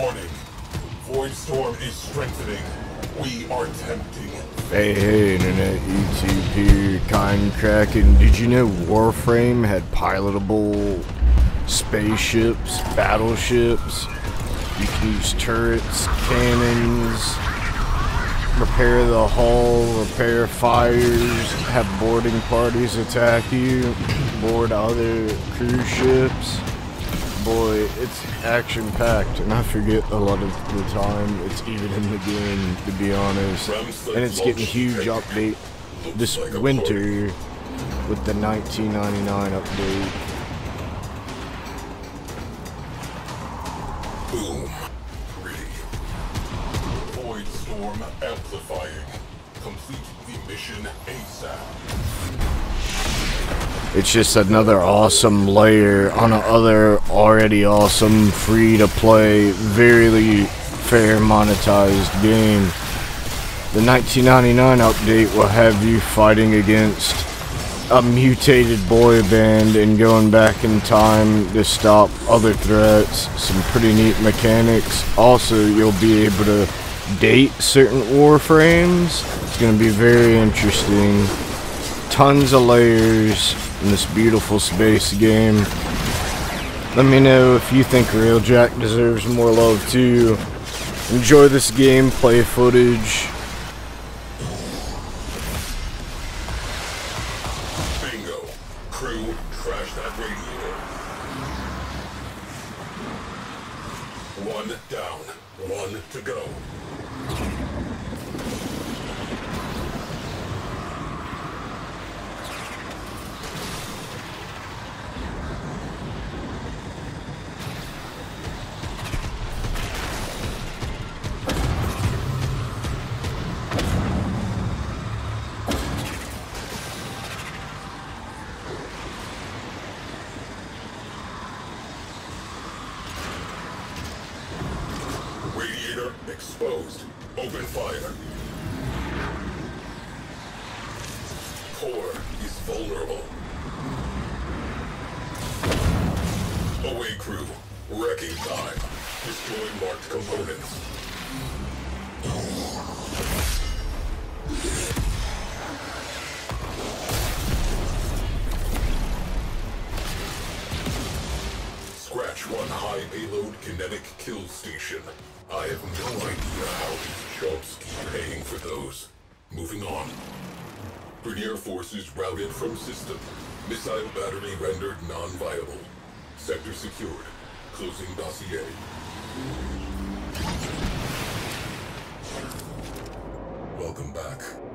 Warning. Void Storm is strengthening. We are tempting. Hey, hey, Internet, here, Kind Kraken. Did you know Warframe had pilotable spaceships, battleships? You can use turrets, cannons, repair the hull, repair fires, have boarding parties attack you, board other crewships. Boy, it's action packed, and I forget a lot of the time it's even in the game, to be honest. And it's getting huge update this winter with the 1999 update. Boom. Pretty. Void Storm amplifying. Complete the mission ASAP. It's just another awesome layer on another already awesome, free to play, very fair monetized game. The 1999 update will have you fighting against a mutated boy band and going back in time to stop other threats. Some pretty neat mechanics. Also, you'll be able to date certain warframes. It's going to be very interesting. Tons of layers in this beautiful space game. Let me know if you think Railjack deserves more love too. Enjoy this gameplay footage. Bingo. Crew, trash that radiator. One down. One to go. Radiator exposed. Open fire. Core is vulnerable. Away crew. Wrecking time. Destroy marked components. High payload kinetic kill station. I have no idea how these chumps keep paying for those. Moving on. Premier forces routed from system. Missile battery rendered non-viable. Sector secured. Closing dossier. Welcome back.